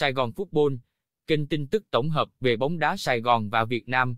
Sài Gòn Football, kênh tin tức tổng hợp về bóng đá Sài Gòn và Việt Nam.